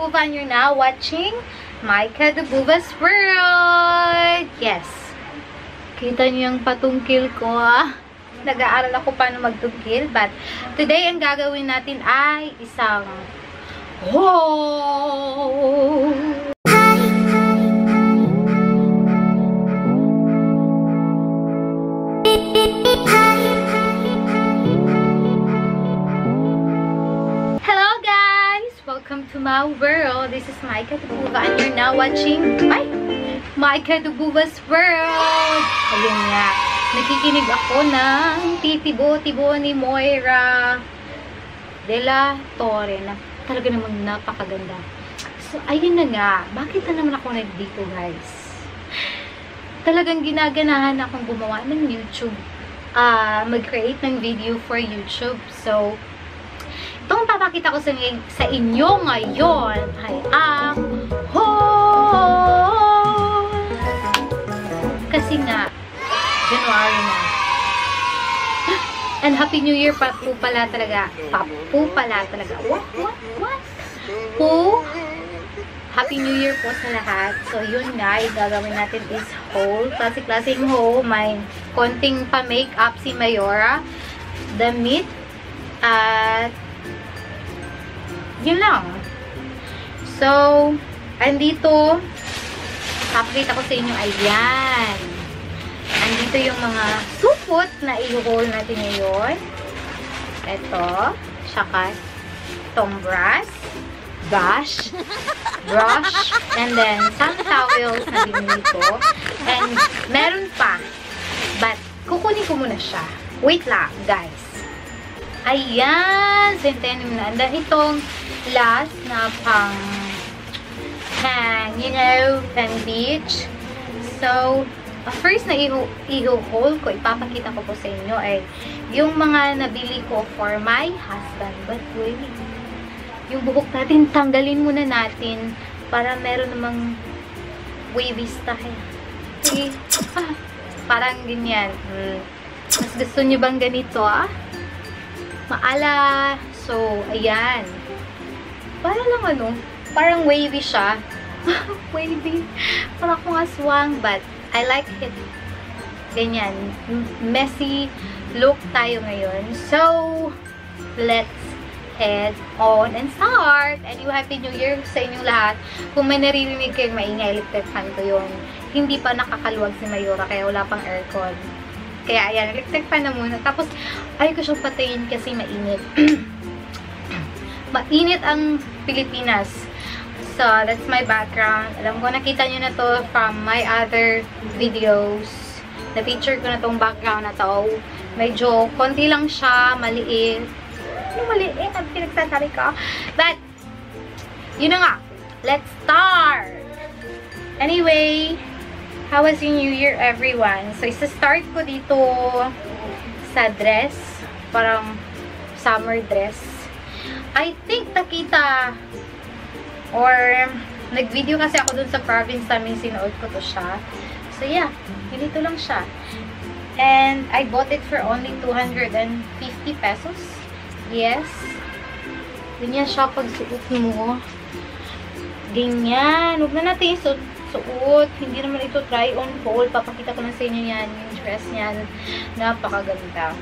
Dubuva and you're now watching Micah Dubuva's World! Yes. Kita niyo yung patungkil ko ah. Nag-aaral ako paano magtungkil. But today, ang gagawin natin ay isang ho! To my world. This is Micah Dubuva and you're now watching my Micah Dubuva's World. Ayun nga. Nakikinig ako ng titibo-tibo ni Moira de la Torre na talaga namang napakaganda. So, ayun na nga. Bakit na naman ako nandito guys? Talagang ginaganahan akong gumawa ng YouTube. ah mag-create ng video for YouTube. So, Itong papakita ko sa, sa inyo ngayon ay ang haul! Kasi nga, January na. And Happy New Year pa po pala talaga. Pa po pala talaga. What? What? What? Po? Happy New Year po sa lahat. So, yun nga, gagawin natin is haul. Classic-classic haul. May konting pa-makeup si Mayora. Damit. At yun lang. So, andito, update ako sa inyo, ayan. Andito yung mga supot na i-roll natin ngayon. Ito, saka itong brush, brush, brush, and then some towels na binili ko. And meron pa, but kukunin ko muna siya. Wait lang, guys. Ayan! Centennium na. And then, itong last na pang hang, you know, pang beach. So, uh, first na i-haul ko, ipapakita ko po sa inyo ay yung mga nabili ko for my husband. But wait, yung buhok natin, tanggalin muna natin para meron namang wavy style. Okay. Ah, parang ganyan. Hmm. Mas gusto nyo bang ganito, ah? Maala. So, ayan. Para lang ano, parang wavy siya. wavy. Parang akong aswang, but I like it. Ganyan. Messy look tayo ngayon. So, let's head on and start. And you happy new year sa inyong lahat. Kung may naririnig kayong maingay, electric fan ko yun. Hindi pa nakakaluwag si Mayora, kaya wala pang aircon. Kaya ayan, electric fan na muna. Tapos, ayaw ko siyang patayin kasi mainit. mainit ang Pilipinas. So, that's my background. Alam ko, nakita nyo na to from my other videos. Na-picture ko na tong background na to. Medyo konti lang siya, maliit. Ano maliit? Ang pinagsasabi ko. But, yun na nga. Let's start! Anyway, how was your New Year, everyone? So, isa-start ko dito sa dress. Parang summer dress. I think nakita or nag-video kasi ako dun sa province namin sinuot ko to siya. So yeah, ganito lang siya. And I bought it for only 250 pesos. Yes. Ganyan siya pag suot mo. Ganyan. Huwag na natin suot. suot. Hindi naman ito try on fall. Papakita ko lang sa inyo yan. Yung dress niyan. Napakaganda.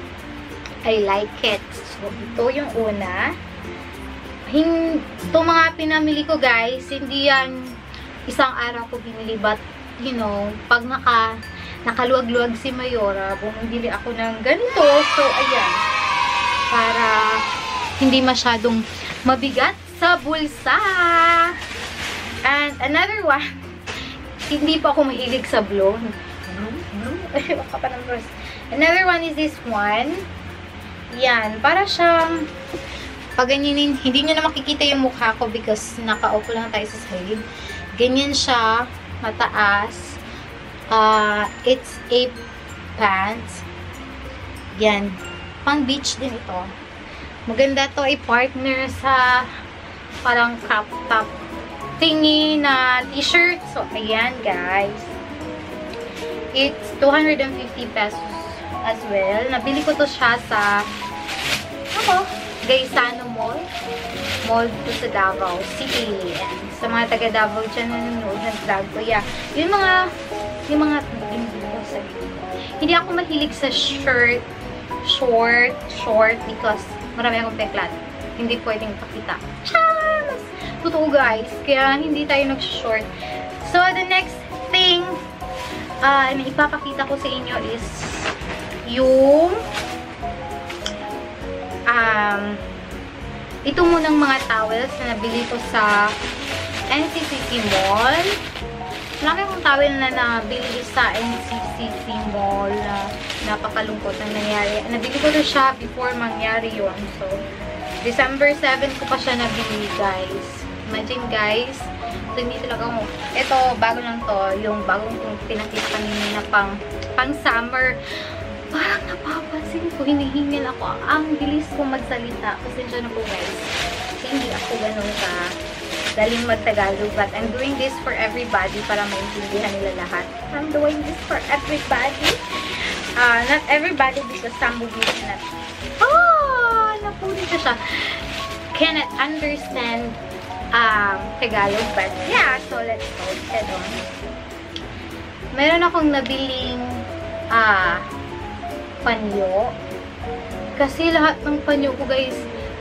I like it. So, ito yung una itong mga pinamili ko guys, hindi yan isang araw ko binili but you know, pag naka nakaluwag-luwag si Mayora, bumili ako ng ganito. So, ayan. Para hindi masyadong mabigat sa bulsa. And another one, hindi pa ako mahilig sa blue. Another one is this one. Yan. Para siyang pag ganyan, hindi nyo na makikita yung mukha ko because nakaupo lang tayo sa side. Ganyan siya, mataas. Uh, it's a pants. Yan. Pang beach din ito. Maganda to ay partner sa parang crop top thingy na t-shirt. So, ayan guys. It's 250 pesos as well. Nabili ko to siya sa ako, Gaisano Mall. mall dito sa Davao City. And sa mga taga Davao dyan na nanonood ng vlog ko, yeah. Yung mga, yung mga, hindi ako mahilig sa shirt, short, short, because marami akong peklat. Hindi pwedeng pakita. Charms! Totoo guys, kaya hindi tayo nag-short. So, the next thing uh, na ipapakita ko sa inyo is yung um, ito munang mga towels na nabili ko sa NCCC Mall. Marami akong towel na nabili sa NCCC Mall na napakalungkot na nangyari. Nabili ko na siya before mangyari yon So, December 7 ko pa siya nabili, guys. Imagine, guys. So, hindi talaga ako. Ito, bago lang to. Yung bagong kong pinakita kanina pang, pang summer parang napapansin ko, hinihingil ako. Ang bilis ko magsalita. Pasensya na po guys. Hindi ako ganun ka daling magtagalog. But I'm doing this for everybody para maintindihan nila lahat. I'm doing this for everybody. Uh, not everybody because some will be not. Oh! Napuli ko siya. Cannot understand um, Tagalog. But yeah, so let's go head on. Meron akong nabiling ah, uh, panyo. Kasi lahat ng panyo ko guys,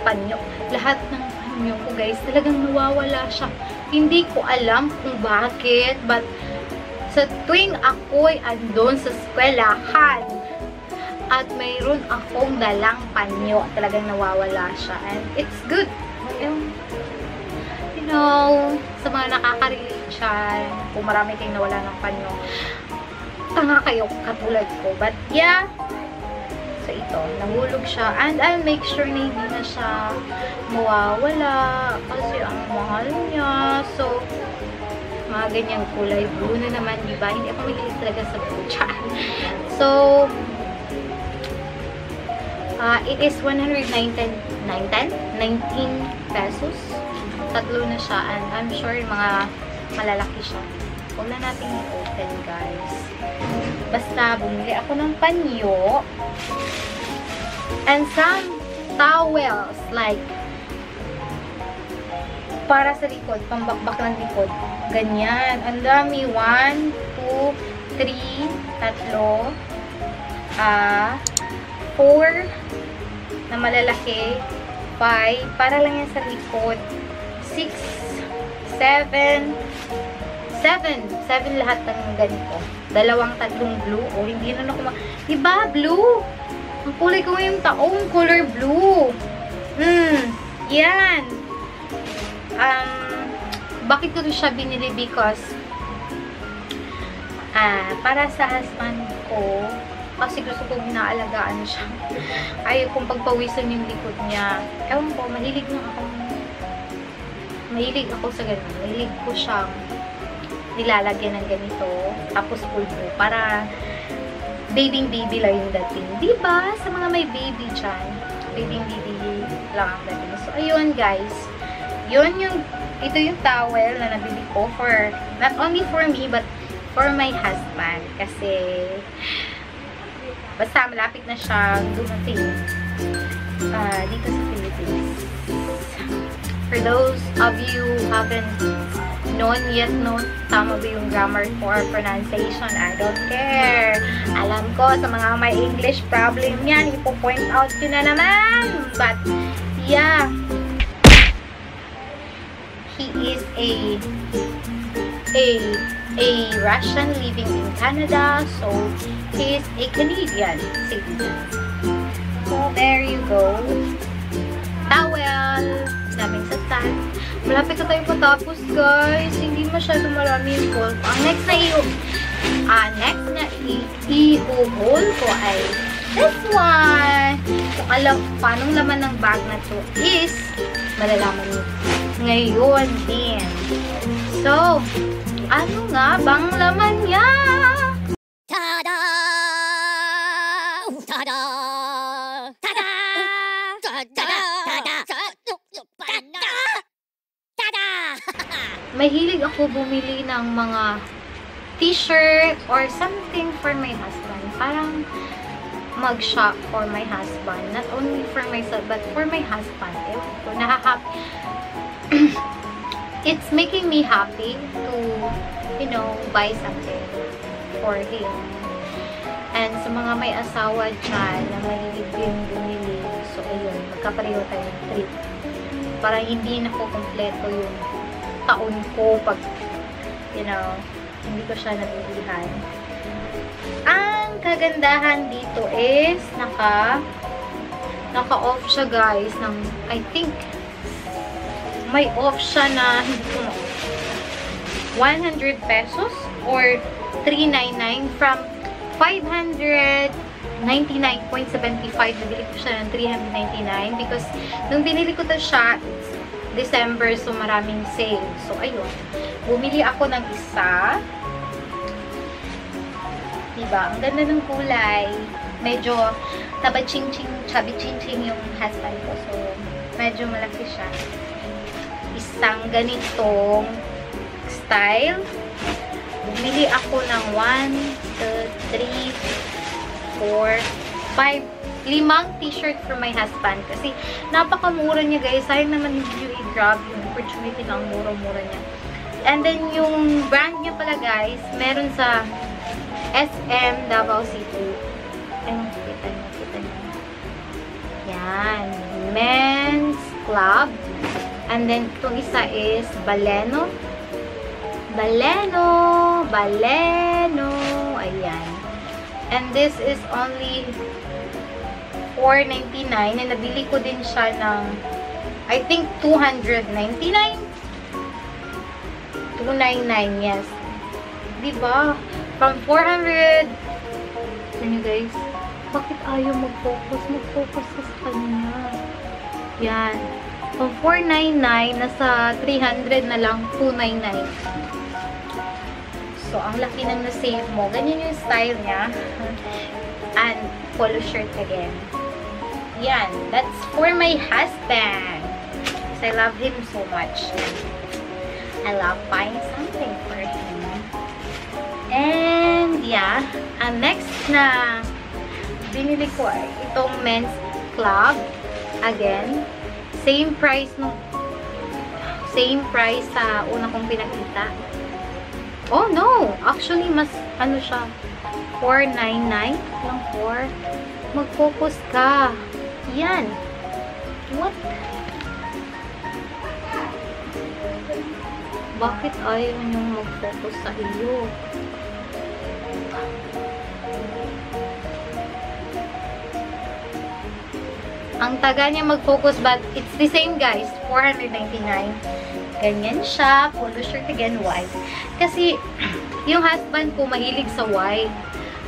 panyo, lahat ng panyo ko guys, talagang nawawala siya. Hindi ko alam kung bakit, but sa tuwing ako'y andon sa eskwelahan, at mayroon akong dalang panyo, talagang nawawala siya. And it's good. Yung, you know, sa mga nakaka-relate siya, kung marami kayong nawala ng panyo, tanga kayo katulad ko. But yeah, Ito. Nahulog siya. And I'll make sure na hindi na siya mawawala. Kasi ang mahal niya. So, mga ganyang kulay. Blue na naman, di ba? Hindi ako mahilig talaga sa blue. so, uh, it is 119 19 pesos. Tatlo na siya. And I'm sure mga malalaki siya. Huwag na natin i-open, guys. Basta, bumili ako ng panyo. And some towels, like, para sa likod, pambakbak ng likod. Ganyan. Ang dami. One, two, three, tatlo, ah, uh, four, na malalaki, five, para lang yan sa likod, six, seven, Seven. Seven lahat ng ganito. Dalawang tatlong blue. O, oh, hindi na ako ma... Diba? Blue. Ang kulay ko yung taong color blue. Hmm. Yan. Um, bakit ko siya binili? Because, ah, para sa husband ko, kasi gusto kong inaalagaan siya. Ayaw kong pagpawisan yung likod niya. Ewan ko, mahilig na ako. Mahilig ako sa ganun. Mahilig ko siyang nilalagyan ng ganito. Tapos pulbo. Para baby baby lang yung dating. Diba? Sa mga may baby dyan. Baby baby lang ang dating. So, ayun guys. Yun yung, ito yung towel na nabili ko for, not only for me, but for my husband. Kasi, basta malapit na siyang dumating uh, dito sa Philippines. For those of you who haven't known yet known tama ba yung grammar for pronunciation. I don't care. Alam ko, sa mga may English problem yan, ipo-point out ko na naman. But, yeah. He is a a a Russian living in Canada. So, he is a Canadian citizen. So, there you go. Towel. Naming sa stand. Malapit na tayo patapos, guys. Hindi masyado marami yung goal. Ang next na iyo, ah, next na i-haul ko ay this one. Kung alam paano laman ng bag na to is, malalaman niyo ngayon din. So, ano nga bang laman niya? Mahilig ako bumili ng mga t-shirt or something for my husband. Parang, mag-shop for my husband. Not only for myself, but for my husband. Ewan ko, nahahappy. It's making me happy to, you know, buy something for him. And sa mga may asawa dyan na mahilig din bumili, so ayun, magkapareho tayo ng trip. Para hindi na ko kompleto yung taon ko pag, you know, hindi ko siya nabibilihan. Ang kagandahan dito is naka naka-off siya guys ng I think may off siya na hindi ko 100 pesos or 399 from 599.75 nabili ko siya ng 399 because nung binili ko to siya December so maraming sale. So ayun. Bumili ako ng isa. Diba? Ang ganda ng kulay. Medyo taba-ching-ching chubby-ching-ching yung husband ko. So medyo malaki siya. Isang ganitong style. Bumili ako ng 1, 2, 3, 4, 5, limang t-shirt for my husband. Kasi, napakamura niya guys. Sayang naman hindi nyo i-grab yung opportunity ng mura-mura niya. And then, yung brand niya pala guys, meron sa SM Davao City. Ayun, kita niyo, kita niyo. Yan. Men's Club. And then, itong isa is Baleno. Baleno! Baleno! Ayan. And this is only 4.99 and nabili ko din siya ng I think 299 299 yes. Diba? From 400 ano guys? Bakit ayaw mag-focus? Mag-focus sa kanya. Yan. From 499 nasa 300 na lang 299 so ang laki ng na-save mo. Ganyan yung style niya. And polo shirt again yan. That's for my husband. Because I love him so much. I love buying something for him. And, yeah. Ang next na binili ko ay itong men's club. Again. Same price nung same price sa una kong pinakita. Oh, no! Actually, mas, ano siya, 499 lang 4. Mag-focus ka. Yan. What? Bakit ayaw niyong mag-focus sa iyo? Ang taga niya mag-focus but it's the same guys. 499. Ganyan siya. Polo shirt again, white. Kasi, yung husband ko mahilig sa white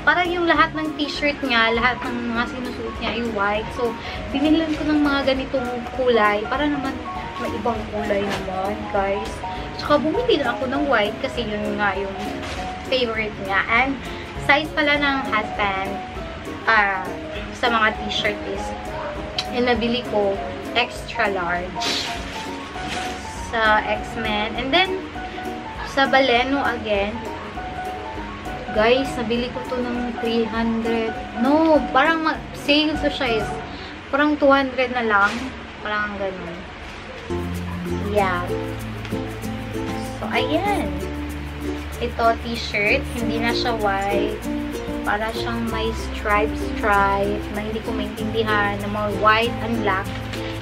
parang yung lahat ng t-shirt niya, lahat ng mga sinusuot niya ay white. So, binilan ko ng mga ganitong kulay para naman may ibang kulay naman, guys. Tsaka bumili na ako ng white kasi yun nga yung favorite niya. And, size pala ng husband uh, sa mga t-shirt is yung nabili ko, extra large sa X-Men. And then, sa Baleno again, Guys, nabili ko to ng 300. No, parang sale to siya is parang 200 na lang. Parang ganun. Yeah. So, ayan. Ito, t-shirt. Hindi na siya white. Para siyang may stripe-stripe na hindi ko maintindihan na mga white and black.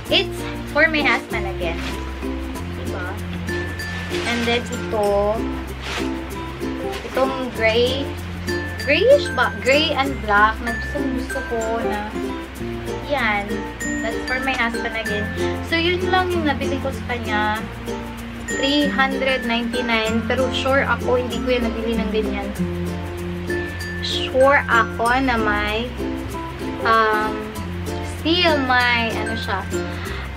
It's for my husband again. Diba? And then, ito, itong gray, grayish ba? Gray and black, na gusto, gusto ko na, yan, that's for my husband again. So, yun lang yung nabili ko sa kanya. 399, pero sure ako, hindi ko yan nabili ng ganyan. Sure ako na may, um, still may, ano siya,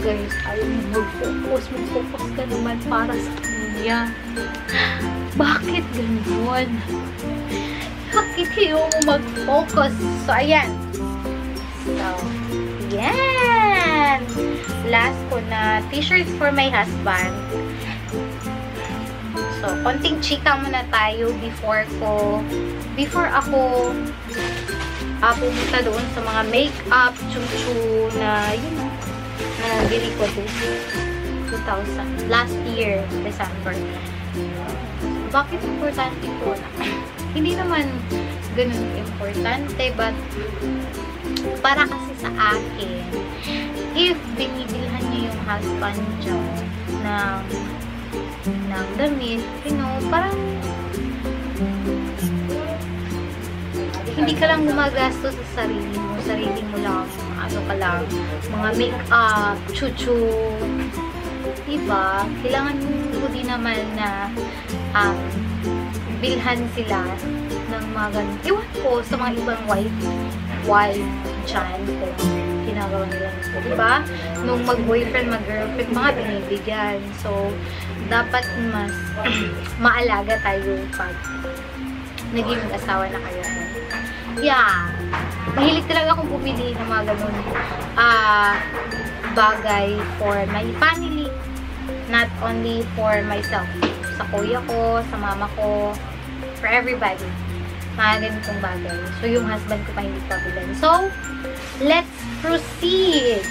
guys, ayaw mag-focus, mag-focus ka naman para sa kanya. Bakit ganun? Bakit kayo mo mag-focus? So, ayan. So, yan! Last ko na t-shirt for my husband. So, konting chika muna tayo before ko, before ako uh, pumunta doon sa mga makeup, chuchu na, yun, na nabili ko din. 2000. Last year, December. Bakit importante po na? Hindi naman ganun importante, but para kasi sa akin, if binibilhan niyo yung husband niyo ng ng damit, you know, parang hindi ka lang gumagastos sa sarili mo. Sarili mo lang. Ano ka lang. Mga make-up, chuchu. Diba? Kailangan mo din naman na um, bilhan sila ng mga ganun. Iwan ko sa mga ibang white wife dyan kung ginagawa nila nito. Diba? Nung mag-boyfriend, mag-girlfriend, mga binibigyan. So, dapat mas maalaga tayo pag naging asawa na kayo. Yeah. Mahilig talaga akong bumili ng mga ganun uh, bagay for my family. Not only for myself. Sa kuya ko, sa mama ko, for everybody. Mga ganitong bagay. So, yung husband ko pa hindi pa bilan. So, let's proceed!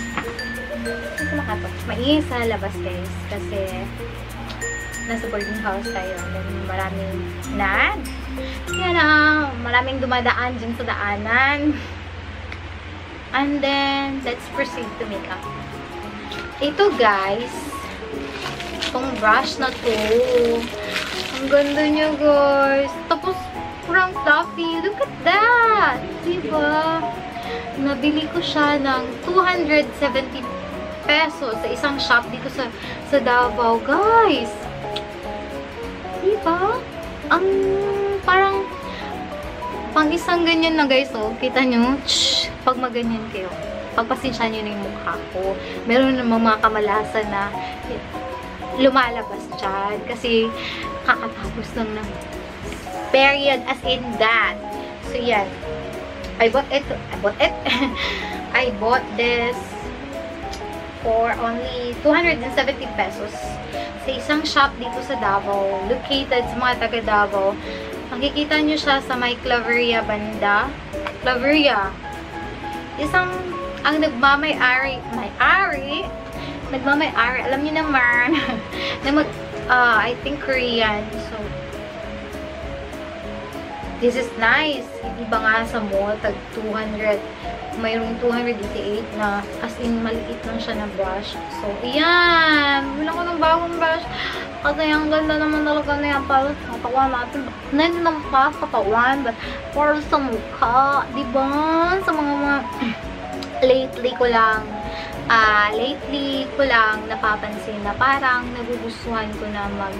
Ito makatok. Maingay sa labas, guys. Kasi, nasa boarding house tayo. And maraming nag yan na, maraming dumadaan dyan sa daanan. And then, let's proceed to make up. Ito guys, itong brush na to. Ang ganda niya guys. Tapos, kurang fluffy. Look at that! Diba? Nabili ko siya ng 270 pesos sa isang shop dito sa, sa Davao. Guys! Diba? Ang parang pang isang ganyan na guys, oh. Kita nyo? Shh, pag maganyan kayo. Pagpasensya nyo na yung mukha ko. Meron namang mga kamalasan na lumalabas dyan. Kasi kakatapos lang ng period as in that. So, yan. I bought it. I bought it. I bought this for only 270 pesos sa isang shop dito sa Davao. Located sa mga taga Davao. Makikita nyo siya sa may Claveria banda. Claveria. Isang, ang nagmamay-ari, may-ari, nagmamay-ari, alam niyo naman, na mag, uh, I think Korean. So, this is nice. Iba nga sa mall, tag 200, mayroong 288 na as in maliit lang siya na brush. So, ayan. Wala ko ng bagong brush. Kasi ang ganda naman talaga na yan para sa katawan natin. Hindi naman pa sa katawan, but para sa mukha. Diba? Sa mga mga lately ko lang uh, lately ko lang napapansin na parang nagugustuhan ko na mag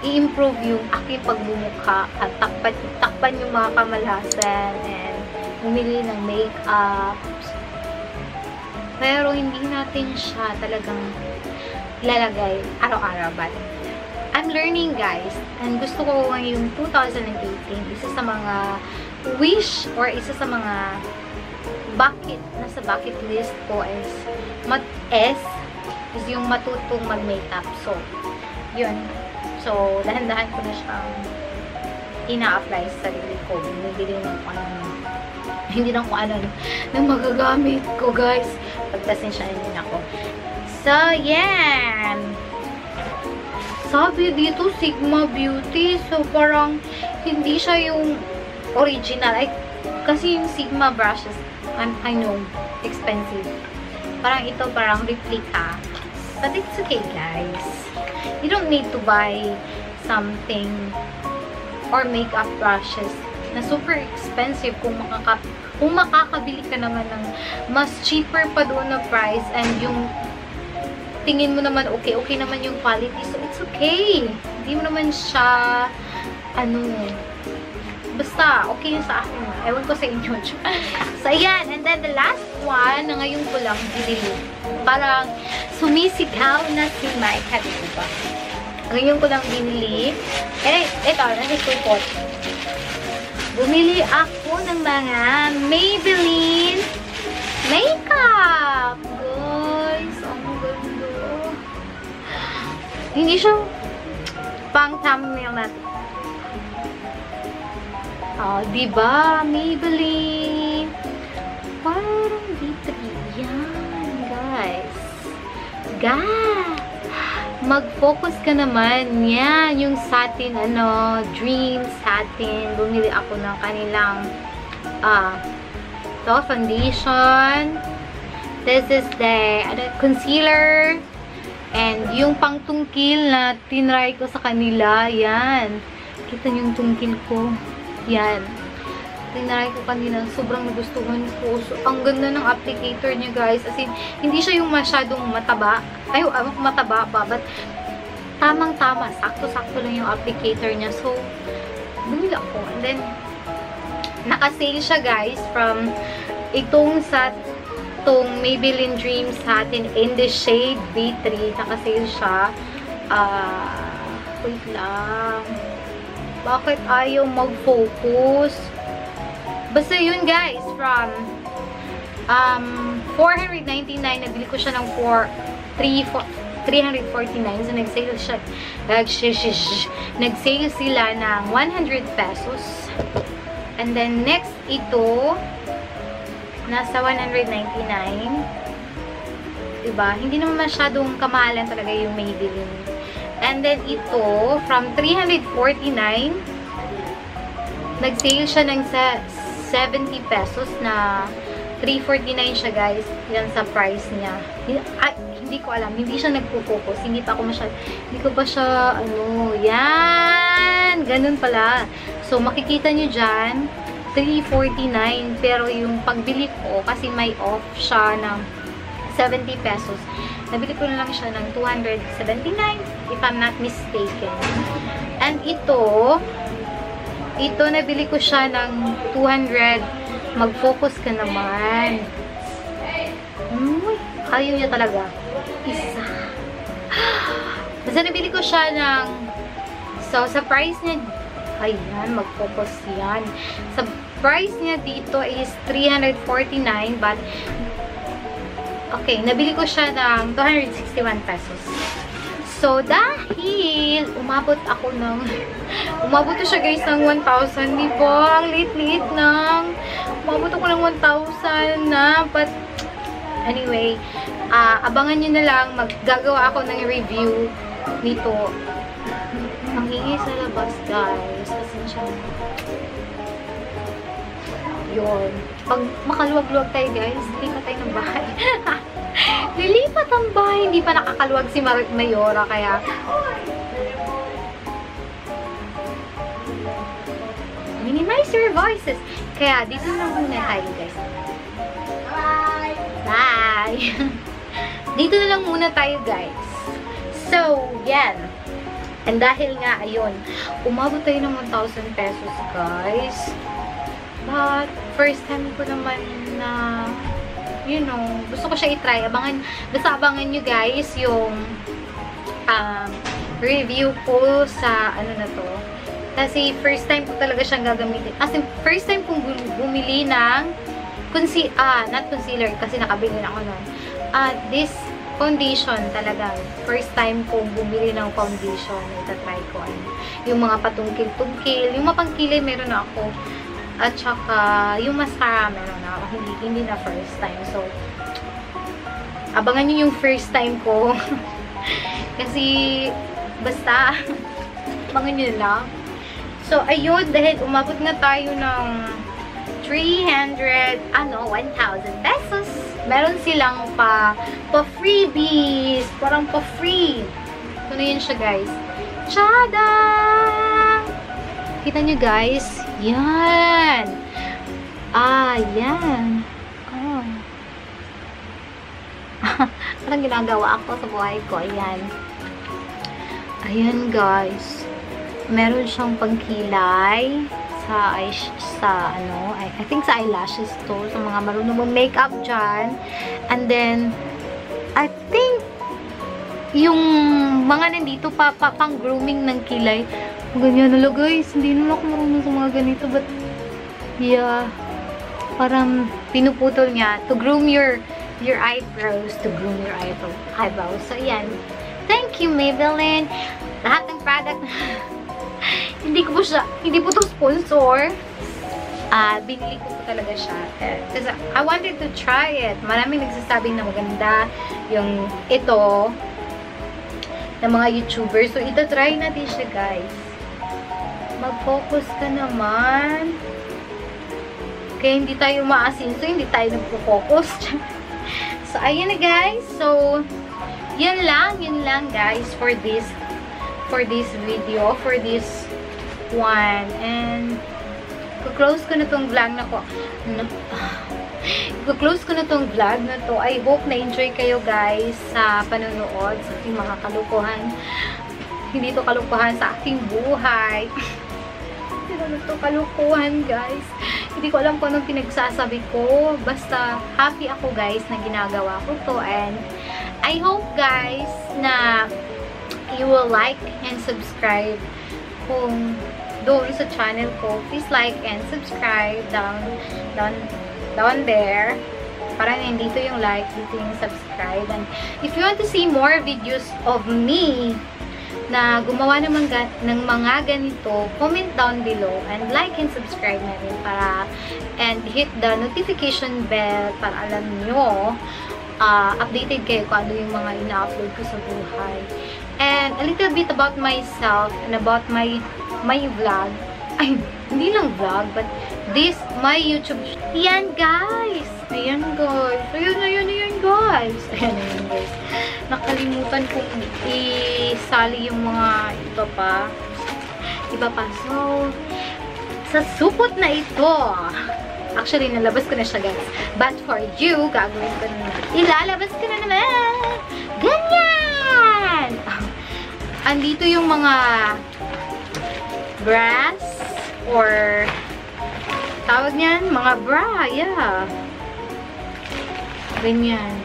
i-improve yung aking pagbumukha at takpan, takpan yung mga kamalasan and bumili ng makeup. Pero hindi natin siya talagang ilalagay araw-araw. But I'm learning guys. And gusto ko ngayong 2018, isa sa mga wish or isa sa mga bucket, nasa bucket list ko is mat S is yung matutong mag-makeup. So, yun. So, dahan-dahan ko na siyang ina-apply sa sarili ko. Binibili ng ano, hindi lang kung ano, na magagamit ko, guys. Pagpasensyahan din ako. So, yan. Sabi dito, Sigma Beauty. So, parang hindi siya yung original. Ay, kasi yung Sigma brushes, I'm, I know, expensive. Parang ito, parang replica. But it's okay, guys. You don't need to buy something or makeup brushes na super expensive kung makaka kung makakabili ka naman ng mas cheaper pa doon na price and yung tingin mo naman okay, okay naman yung quality. So, it's okay. Hindi mo naman siya, ano, basta, okay sa akin. Ewan ko sa inyo. so, ayan. And then, the last one, na ngayon ko lang binili. Parang, sumisigaw na si Mike. Ko ba? Ngayon ko lang binili. Eh, ito, nasa support. Bumili ako ng mga Maybelline makeup. Hindi siya pang thumbnail natin. Oh, diba? Maybelline. Parang B3. Yan, guys. Ga! Mag-focus ka naman. Yan, yung satin, ano, dream satin. Bumili ako ng kanilang ah, to, foundation. This is the ano, concealer. And yung pangtungkil na tinry ko sa kanila, yan. Kita niyo yung tungkil ko. Yan. Tinry ko kanina. Sobrang nagustuhan ko. So, ang ganda ng applicator niya, guys. As in, hindi siya yung masyadong mataba. Ay, uh, mataba pa. But, tamang-tama. Sakto-sakto lang yung applicator niya. So, bumili ako. And then, naka-sale siya, guys, from itong sa itong Maybelline Dream Satin in the shade B3. Naka-sale siya. Ah, wait lang. Bakit ayaw mag-focus? Basta yun guys, from um, 499, nabili ko siya ng 4, 3, 349. So, nag-sale siya, nag-sale sila ng 100 pesos. And then, next ito, nasa 199. Diba? Hindi naman masyadong kamahalan talaga yung Maybelline. And then, ito, from 349, nag-sale siya ng sa 70 pesos na 349 siya, guys. Yan sa price niya. Ay, hindi ko alam. Hindi siya nagpo-focus. Hindi pa ako masyad... Hindi ko pa siya, ano, yan! Ganun pala. So, makikita nyo dyan, 349. Pero yung pagbili ko, kasi may off siya ng 70 pesos. Nabili ko na lang siya ng 279, if I'm not mistaken. And ito, ito, nabili ko siya ng 200. Mag-focus ka naman. Uy, ayaw niya talaga. Isa. Basta nabili ko siya ng so, sa price niya ayan, mag-focus yan. Sa price niya dito is 349 but okay, nabili ko siya ng 261 pesos. So, dahil umabot ako ng umabot to siya guys ng 1,000 di ba? Ang lit-lit ng umabot ako ng 1,000 na but anyway, uh, abangan nyo na lang maggagawa ako ng review nito. Ang hingi sa labas guys. Pasensya na. Yun. Pag makaluwag-luwag tayo guys, lipat tayo ng bahay. Lilipat ang bahay. Hindi pa nakakaluwag si Mar Mayora. Kaya, minimize your voices. Kaya, dito na muna tayo guys. Bye! Bye! dito na lang muna tayo guys. So, yan. And dahil nga, ayun, umabot tayo ng 1,000 pesos, guys. But, first time ko naman na, you know, gusto ko siya i-try. Abangan, basta abangan nyo, guys, yung um, review ko sa, ano na to. Kasi, first time ko talaga siyang gagamitin. As in, first time kong bumili ng concealer, ah, not concealer, kasi nakabili na ako nun. Ah, this foundation talagang first time kong bumili ng foundation itatry ko yung mga patungkil-tungkil yung mapangkilay meron na ako at saka yung mascara meron na ako hindi, hindi na first time so abangan nyo yung first time ko kasi basta abangan nyo lang so ayun dahil umabot na tayo ng 300, ano, 1,000 pesos. Meron silang pa, pa freebies. Parang pa free. Na yun siya, guys. Tada! Kita nyo, guys? Yan. Ah, yan. Oh. Parang ginagawa ako sa buhay ko. Ayan. Ayan, guys. Meron siyang pangkilay sa sa ano, I, I think sa eyelashes to, sa mga marunong mong makeup dyan. And then, I think, yung mga nandito pa, pa pang grooming ng kilay. Ganyan nila guys, hindi naman ako marunong sa mga ganito, but, yeah, parang pinuputol niya to groom your your eyebrows, to groom your eyebrow, eyebrows. So, yan. Thank you, Maybelline. Lahat ng product hindi ko po siya, hindi po to sponsor. uh, binili ko po talaga siya. Because I wanted to try it. Maraming nagsasabing na maganda yung ito ng mga YouTubers. So, ito try natin siya, guys. Mag-focus ka naman. Kaya hindi tayo maasin. So, hindi tayo nagpo-focus. so, ayun na, guys. So, yun lang. Yun lang, guys, for this for this video. For this one. And, Kuklose ko na tong vlog na ko. No, Kuklose ko na tong vlog na to. I hope na-enjoy kayo guys sa panonood sa aking mga kalukuhan. Hindi to kalukuhan sa aking buhay. Hindi naman to kalukuhan guys. Hindi ko alam kung anong pinagsasabi ko. Basta happy ako guys na ginagawa ko to. And I hope guys na you will like and subscribe kung doon sa channel ko, please like and subscribe down, down, down there. Para nandito yung like, dito yung subscribe. And if you want to see more videos of me na gumawa ng mga, ng mga ganito, comment down below and like and subscribe na rin para and hit the notification bell para alam nyo uh, updated kayo kung ano yung mga ina-upload ko sa buhay. And a little bit about myself and about my my vlog. Ay, hindi lang vlog, but this, my YouTube. Yan, guys! Ayan, guys. Ayan, ayan, ayan, guys. Ayan, ayan, guys. Nakalimutan kong isali yung mga ito pa. Iba pa. So, sa supot na ito, actually, nalabas ko na siya, guys. But for you, gagawin ko na Ilalabas ko na naman! Ganyan! Andito yung mga brass or tawag niyan, mga bra, yeah. Ganyan.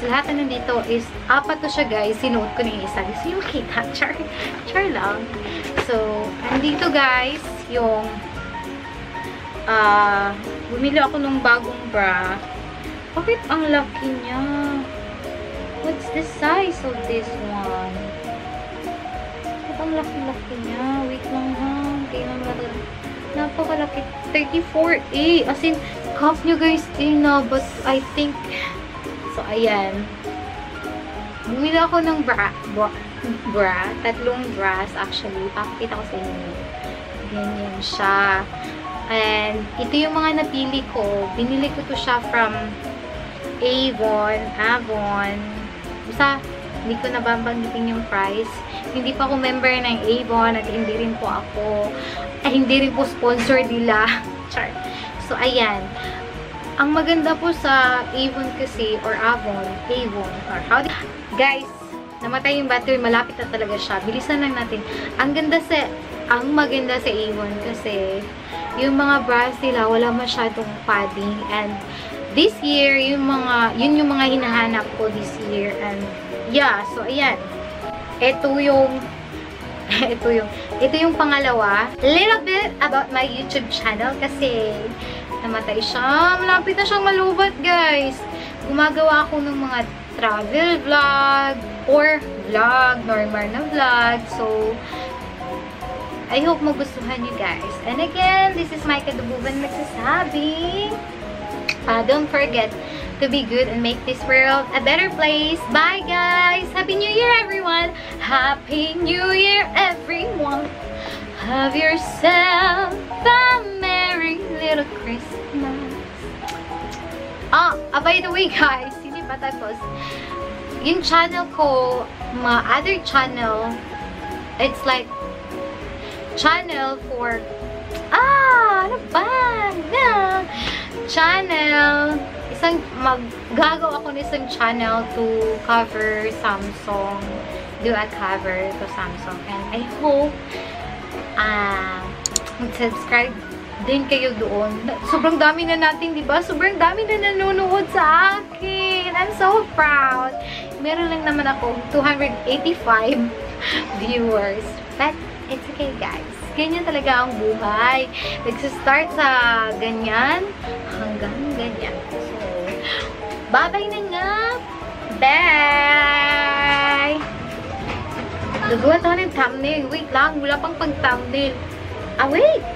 So, lahat na nandito is, apat to siya guys. Sinuot ko na yung isa. Gusto nyo makita? Char, char lang. So, nandito guys, yung ah, uh, bumili ako ng bagong bra. Bakit ang laki niya? What's the size of this one? ang laki-laki niya. Wait lang ha. Kailan natin. Napakalaki. 34A. As in, cup niya guys din na. But I think, so ayan. Bumili ako ng bra. Bra. bra tatlong bras actually. Pakita ko sa inyo. Ganyan siya. And, ito yung mga napili ko. Binili ko to siya from Avon, Avon. Basta, hindi ko nababanggitin yung price. Hindi pa ako member ng Avon at hindi rin po ako, ay hindi rin po sponsor nila. Char. So, ayan. Ang maganda po sa Avon kasi, or Avon, Avon, or how Guys, namatay yung battery, malapit na talaga siya. Bilisan lang natin. Ang ganda sa, ang maganda sa Avon kasi, yung mga bras nila, wala masyadong padding, and this year, yung mga, yun yung mga hinahanap ko this year, and Yeah, so ayan. Ito yung ito yung ito yung pangalawa. Little bit about my YouTube channel kasi namatay siya. Malapit na siyang malubat, guys. Gumagawa ako ng mga travel vlog or vlog, normal na vlog. So, I hope magustuhan nyo guys. And again, this is Micah Dububan nagsasabi. Uh, don't forget to be good and make this world a better place. Bye, guys! Happy New Year, everyone! Happy New Year, everyone! Have yourself a merry little Christmas. Ah, ah by the way, guys, hindi pa tapos. Yung channel ko, mga other channel, it's like channel for ah, ano ba? Na, channel isang maggagawa ako ng isang channel to cover Samsung do a cover to Samsung and I hope uh, mag-subscribe din kayo doon. Sobrang dami na natin, di ba? Sobrang dami na nanonood sa akin. I'm so proud. Meron lang naman ako 285 viewers. But, it's okay, guys. Ganyan talaga ang buhay. Nagsa-start sa ganyan hanggang ganyan. Bye-bye na nga! Bye! Gagawa tayo ng thumbnail. Wait lang, wala pang pang-thumbnail. Ah, wait!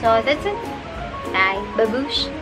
So, that's it. Bye. Babush!